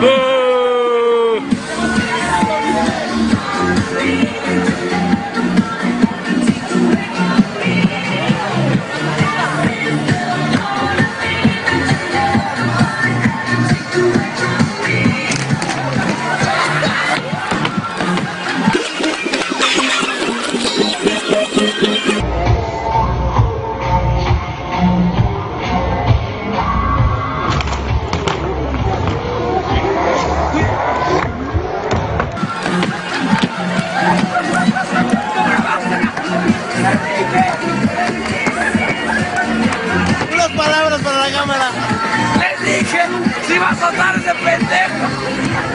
Boo! la cámara. Les dije, si vas a soltar ese pendejo.